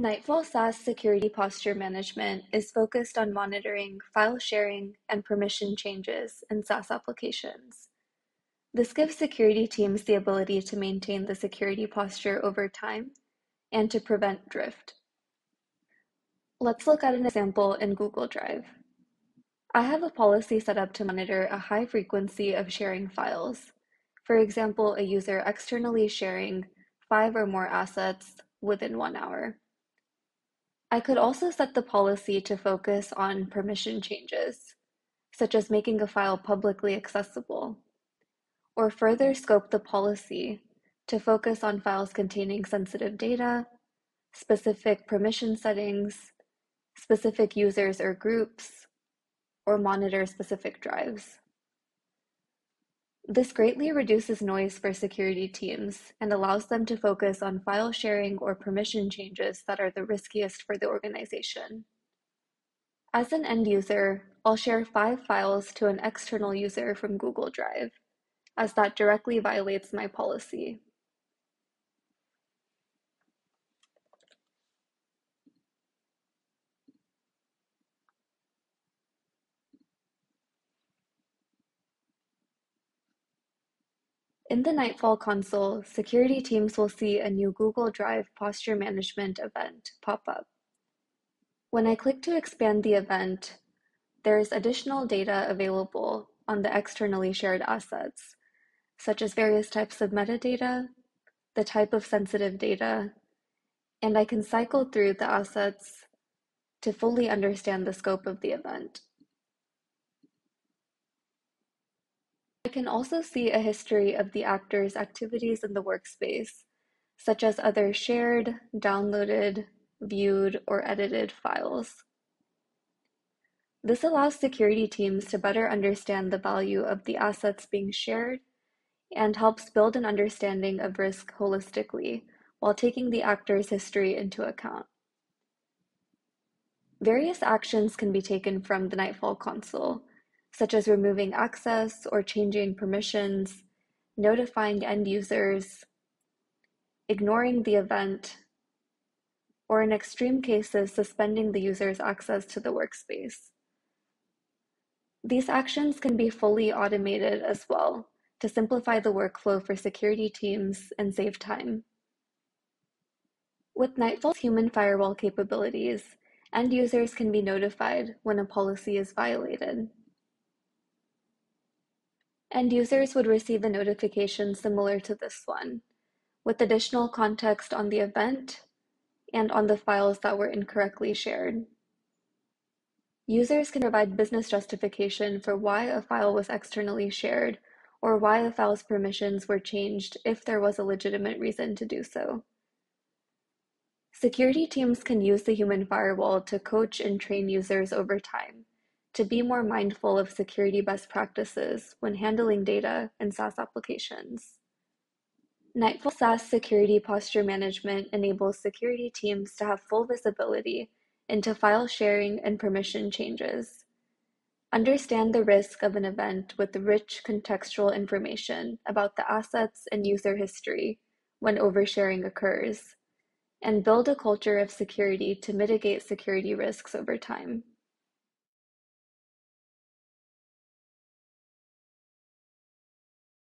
Nightfall SaaS Security Posture Management is focused on monitoring file sharing and permission changes in SaaS applications. This gives security teams the ability to maintain the security posture over time and to prevent drift. Let's look at an example in Google Drive. I have a policy set up to monitor a high frequency of sharing files. For example, a user externally sharing five or more assets within one hour. I could also set the policy to focus on permission changes, such as making a file publicly accessible, or further scope the policy to focus on files containing sensitive data, specific permission settings, specific users or groups, or monitor specific drives. This greatly reduces noise for security teams and allows them to focus on file sharing or permission changes that are the riskiest for the organization. As an end user, I'll share five files to an external user from Google Drive, as that directly violates my policy. In the Nightfall console, security teams will see a new Google Drive Posture Management event pop up. When I click to expand the event, there is additional data available on the externally shared assets, such as various types of metadata, the type of sensitive data, and I can cycle through the assets to fully understand the scope of the event. Can also see a history of the actor's activities in the workspace, such as other shared, downloaded, viewed, or edited files. This allows security teams to better understand the value of the assets being shared and helps build an understanding of risk holistically while taking the actor's history into account. Various actions can be taken from the Nightfall console, such as removing access or changing permissions, notifying end users, ignoring the event, or in extreme cases, suspending the user's access to the workspace. These actions can be fully automated as well to simplify the workflow for security teams and save time. With Nightfall's human firewall capabilities, end users can be notified when a policy is violated. End users would receive a notification similar to this one, with additional context on the event and on the files that were incorrectly shared. Users can provide business justification for why a file was externally shared or why a file's permissions were changed if there was a legitimate reason to do so. Security teams can use the human firewall to coach and train users over time to be more mindful of security best practices when handling data in SaaS applications. Nightfall SaaS Security Posture Management enables security teams to have full visibility into file sharing and permission changes. Understand the risk of an event with rich contextual information about the assets and user history when oversharing occurs, and build a culture of security to mitigate security risks over time.